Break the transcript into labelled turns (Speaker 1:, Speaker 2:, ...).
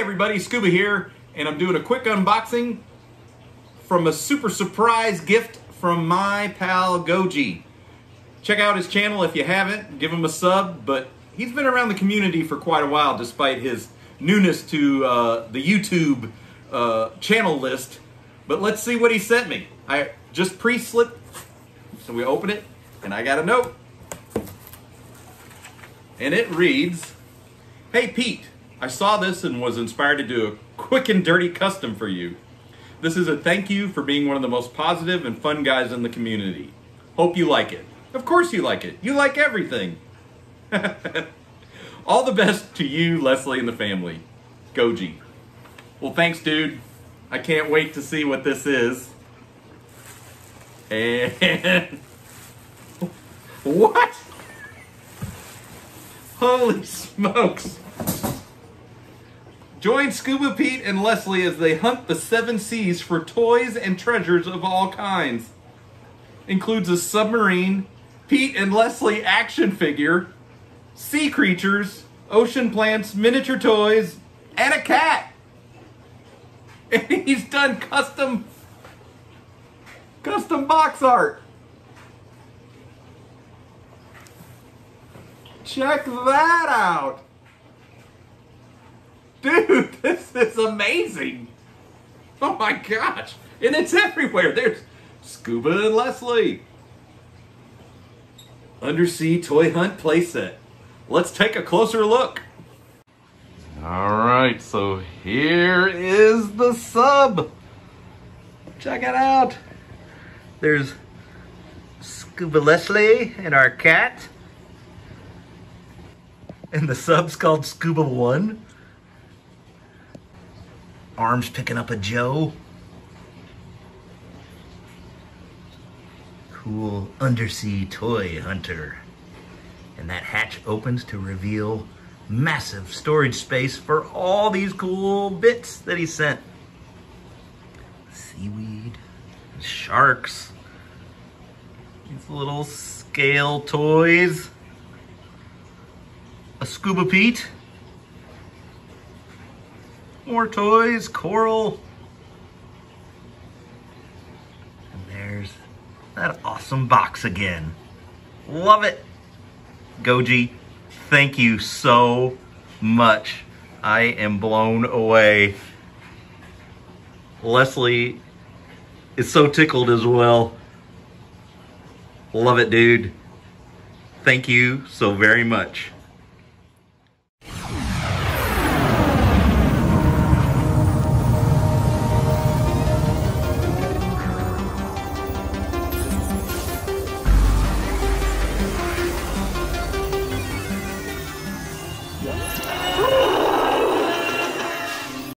Speaker 1: everybody, Scuba here, and I'm doing a quick unboxing from a super surprise gift from my pal Goji. Check out his channel if you haven't, give him a sub, but he's been around the community for quite a while despite his newness to uh, the YouTube uh, channel list. But let's see what he sent me. I just pre-slipped, so we open it, and I got a note. And it reads, Hey Pete, I saw this and was inspired to do a quick and dirty custom for you. This is a thank you for being one of the most positive and fun guys in the community. Hope you like it. Of course you like it. You like everything. All the best to you, Leslie, and the family. Goji. Well, thanks, dude. I can't wait to see what this is. And... What? Holy smokes. Join Scuba Pete and Leslie as they hunt the seven seas for toys and treasures of all kinds. Includes a submarine, Pete and Leslie action figure, sea creatures, ocean plants, miniature toys, and a cat. And he's done custom custom box art. Check that out. Dude, this is amazing. Oh my gosh. And it's everywhere. There's Scuba and Leslie. Undersea Toy Hunt playset. Let's take a closer look. All right, so here is the sub. Check it out. There's Scuba Leslie and our cat. And the sub's called Scuba One. Arms picking up a Joe. Cool undersea toy hunter. And that hatch opens to reveal massive storage space for all these cool bits that he sent. Seaweed, sharks, these little scale toys, a scuba Pete, more toys, coral, and there's that awesome box again. Love it. Goji, thank you so much. I am blown away. Leslie is so tickled as well. Love it, dude. Thank you so very much.